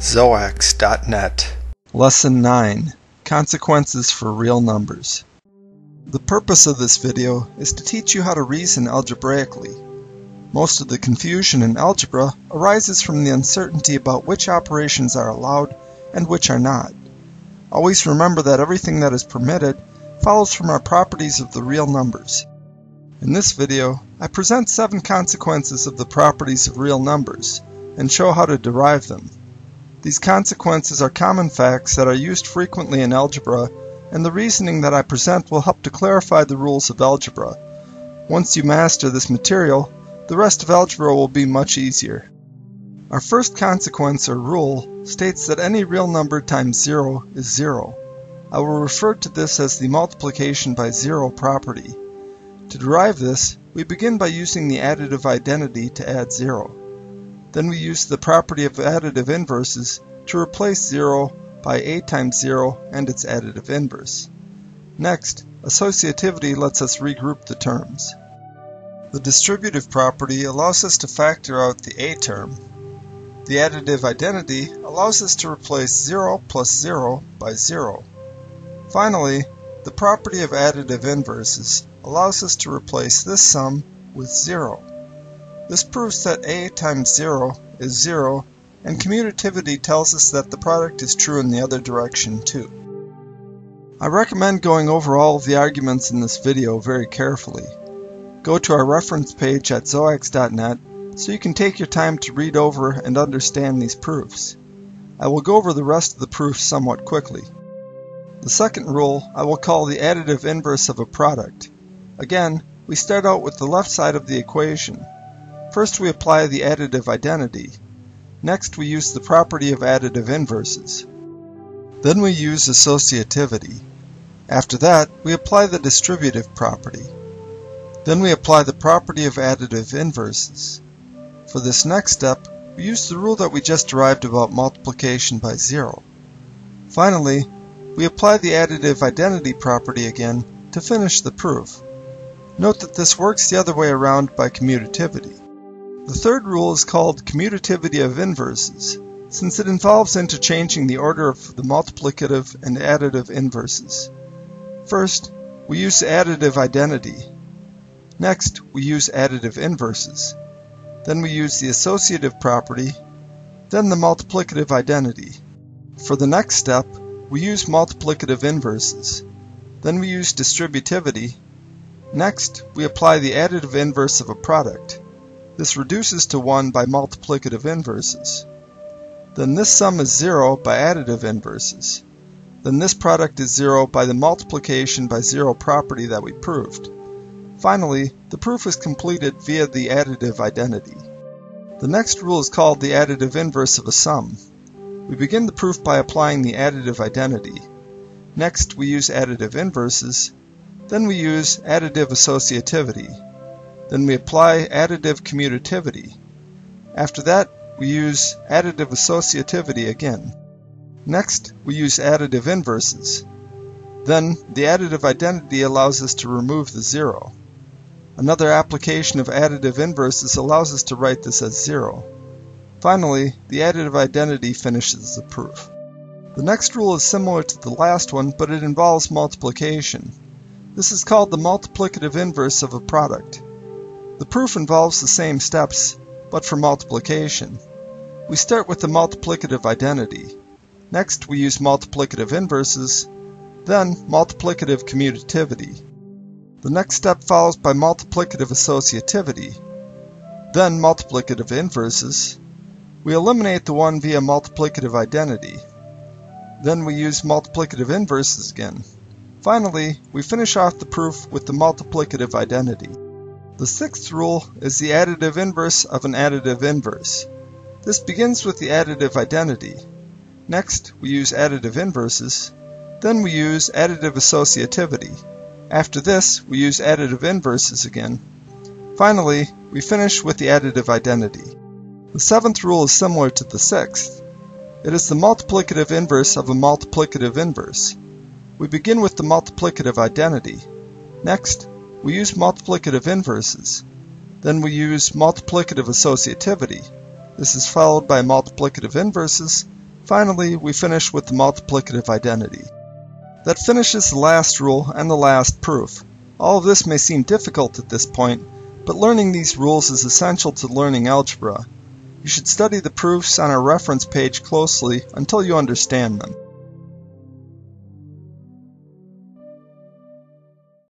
xoax.net. Lesson 9 Consequences for Real Numbers The purpose of this video is to teach you how to reason algebraically. Most of the confusion in algebra arises from the uncertainty about which operations are allowed and which are not. Always remember that everything that is permitted follows from our properties of the real numbers. In this video, I present seven consequences of the properties of real numbers and show how to derive them. These consequences are common facts that are used frequently in algebra, and the reasoning that I present will help to clarify the rules of algebra. Once you master this material, the rest of algebra will be much easier. Our first consequence or rule states that any real number times 0 is 0. I will refer to this as the multiplication by zero property. To derive this, we begin by using the additive identity to add 0. Then we use the property of additive inverses to replace 0 by a times 0 and its additive inverse. Next, associativity lets us regroup the terms. The distributive property allows us to factor out the a term. The additive identity allows us to replace 0 plus 0 by 0. Finally, the property of additive inverses allows us to replace this sum with 0. This proves that a times 0 is 0, and commutativity tells us that the product is true in the other direction too. I recommend going over all of the arguments in this video very carefully. Go to our reference page at xoax.net so you can take your time to read over and understand these proofs. I will go over the rest of the proofs somewhat quickly. The second rule I will call the additive inverse of a product. Again, we start out with the left side of the equation. First we apply the additive identity. Next we use the property of additive inverses. Then we use associativity. After that, we apply the distributive property. Then we apply the property of additive inverses. For this next step, we use the rule that we just derived about multiplication by zero. Finally, we apply the additive identity property again to finish the proof. Note that this works the other way around by commutativity. The third rule is called commutativity of inverses, since it involves interchanging the order of the multiplicative and additive inverses. First, we use additive identity. Next, we use additive inverses. Then we use the associative property, then the multiplicative identity. For the next step, we use multiplicative inverses. Then we use distributivity. Next, we apply the additive inverse of a product. This reduces to 1 by multiplicative inverses. Then this sum is 0 by additive inverses. Then this product is 0 by the multiplication by 0 property that we proved. Finally, the proof is completed via the additive identity. The next rule is called the additive inverse of a sum. We begin the proof by applying the additive identity. Next, we use additive inverses. Then we use additive associativity. Then we apply additive commutativity. After that, we use additive associativity again. Next, we use additive inverses. Then, the additive identity allows us to remove the zero. Another application of additive inverses allows us to write this as zero. Finally, the additive identity finishes the proof. The next rule is similar to the last one, but it involves multiplication. This is called the multiplicative inverse of a product. The proof involves the same steps, but for multiplication. We start with the multiplicative identity. Next, we use multiplicative inverses, then multiplicative commutativity. The next step follows by multiplicative associativity, then multiplicative inverses. We eliminate the one via multiplicative identity. Then we use multiplicative inverses again. Finally, we finish off the proof with the multiplicative identity. The sixth rule is the additive inverse of an additive inverse. This begins with the additive identity. Next, we use additive inverses. Then we use additive associativity. After this, we use additive inverses again. Finally, we finish with the additive identity. The seventh rule is similar to the sixth. It is the multiplicative inverse of a multiplicative inverse. We begin with the multiplicative identity. Next, we use multiplicative inverses. Then we use multiplicative associativity. This is followed by multiplicative inverses, Finally, we finish with the multiplicative identity. That finishes the last rule and the last proof. All of this may seem difficult at this point, but learning these rules is essential to learning algebra. You should study the proofs on our reference page closely until you understand them.